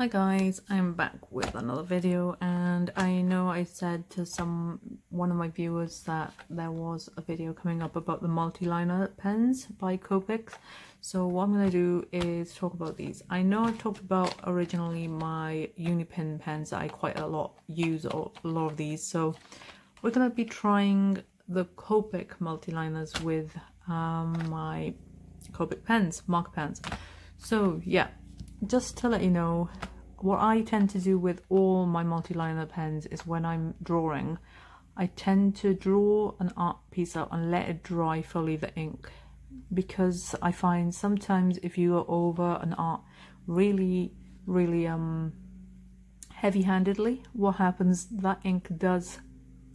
Hi guys, I'm back with another video and I know I said to some one of my viewers that there was a video coming up about the multi-liner pens by Copics so what I'm going to do is talk about these. I know I've talked about originally my Unipin pens that I quite a lot use a lot of these so we're going to be trying the Copic multi-liners with um, my Copic pens, marker pens. So yeah, just to let you know, what I tend to do with all my multi-liner pens is when I'm drawing, I tend to draw an art piece out and let it dry fully the ink because I find sometimes if you are over an art really, really um heavy-handedly, what happens, that ink does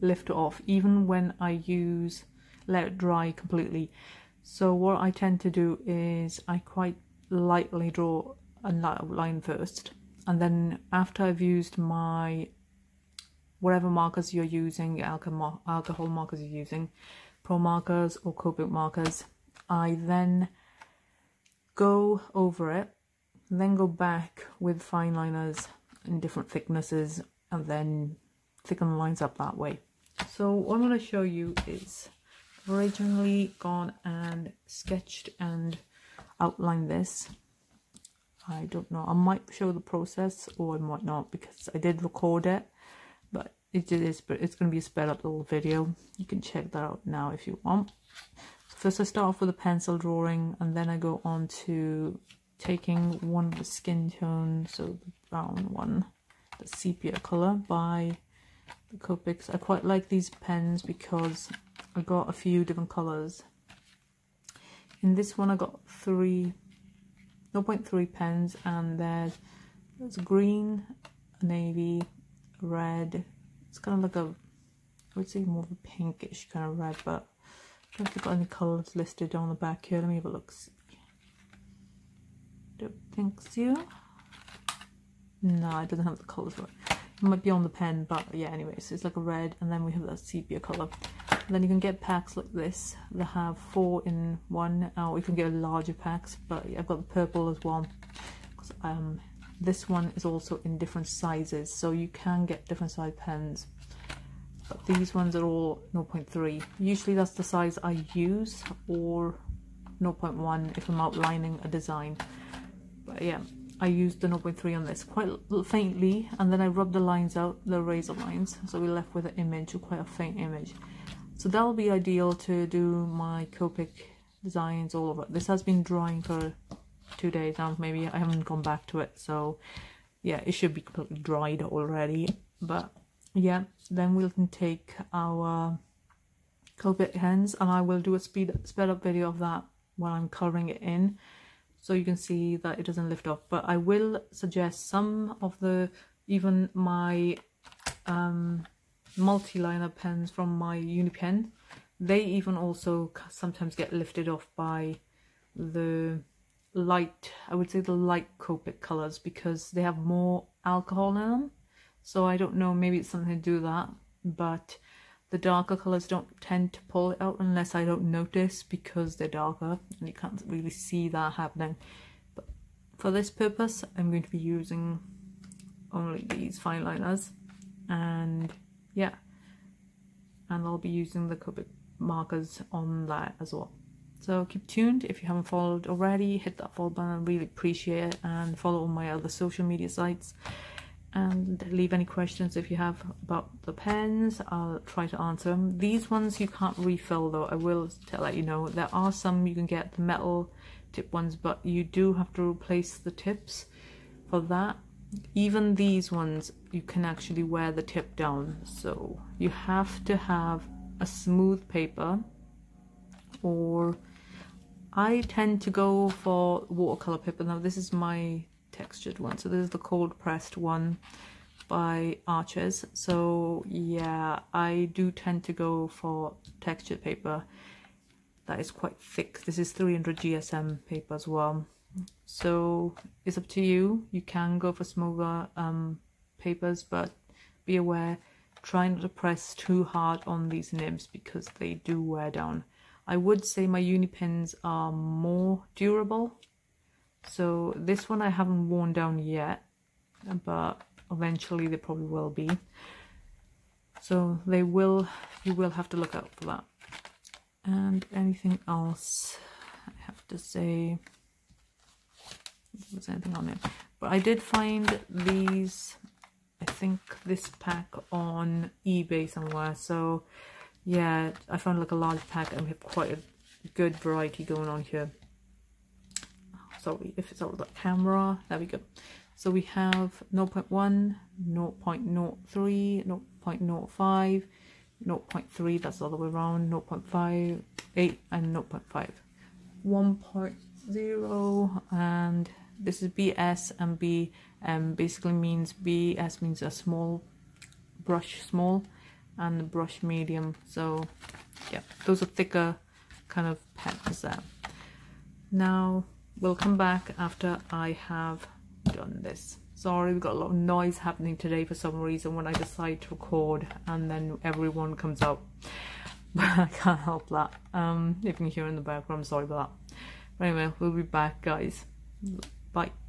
lift off even when I use let it dry completely. So what I tend to do is I quite lightly draw line first. And then after I've used my whatever markers you're using alcohol, alcohol markers you're using pro markers or Copic markers I then go over it then go back with fine liners in different thicknesses and then thicken the lines up that way. So what I'm going to show you is originally gone and sketched and outlined this I don't know. I might show the process or I might not because I did record it. But it is, but it's going to be a sped up little video. You can check that out now if you want. So first I start off with a pencil drawing and then I go on to taking one of the skin tone, so the brown one, the sepia colour by the Copics. I quite like these pens because I got a few different colours. In this one I got three 0.3 pens and there's there's green, navy, red. It's kind of like a I would say more of a pinkish kind of red, but I don't think I've got any colours listed on the back here. Let me have a look. See. Don't think so. No, it doesn't have the colours right. It might be on the pen, but yeah, anyways, it's like a red, and then we have that sepia colour. Then you can get packs like this that have four in one, or you can get larger packs, but I've got the purple as well. Um, this one is also in different sizes, so you can get different size pens. But these ones are all 0.3. Usually that's the size I use, or 0.1 if I'm outlining a design. But yeah, I used the 0.3 on this quite faintly, and then I rubbed the lines out, the razor lines, so we're left with an image, quite a faint image. So that will be ideal to do my Copic designs all over. This has been drying for two days now, maybe I haven't gone back to it. So yeah, it should be completely dried already. But yeah, then we can take our Copic hands and I will do a speed sped up video of that while I'm colouring it in so you can see that it doesn't lift off but I will suggest some of the even my um, multi-liner pens from my Unipin. They even also sometimes get lifted off by the light, I would say the light Copic colours because they have more alcohol in them. So I don't know, maybe it's something to do with that. But the darker colours don't tend to pull it out unless I don't notice because they're darker and you can't really see that happening. But for this purpose, I'm going to be using only these fine liners and yeah. And I'll be using the Copic markers on that as well. So keep tuned. If you haven't followed already hit that follow button. I really appreciate it. And follow all my other social media sites. And leave any questions if you have about the pens. I'll try to answer them these ones you can't refill though. I will let you know. There are some you can get the metal tip ones but you do have to replace the tips for that. Even these ones you can actually wear the tip down. So you have to have a smooth paper or I tend to go for watercolor paper. Now this is my textured one. So this is the cold pressed one by Arches. So yeah I do tend to go for textured paper that is quite thick. This is 300 GSM paper as well. So it's up to you. You can go for smoother um, papers but be aware try not to press too hard on these nibs because they do wear down I would say my Unipins are more durable so this one I haven't worn down yet but eventually they probably will be. So they will, you will have to look out for that. And anything else I have to say, was anything on it? But I did find these, think this pack on eBay somewhere. So yeah, I found like a large pack and we have quite a good variety going on here. Sorry, if it's over the camera, there we go. So we have 0.1, 0.03, 0.05, 0.3, that's all the way around, 0.5, 8 and 0.5. 1.0 and this is BS and B um, basically means BS means a small brush small and the brush medium. So yeah those are thicker kind of pens there. Now we'll come back after I have done this. Sorry we've got a lot of noise happening today for some reason when I decide to record and then everyone comes out. But I can't help that. Um if you can hear in the background sorry about that. But anyway we'll be back guys bye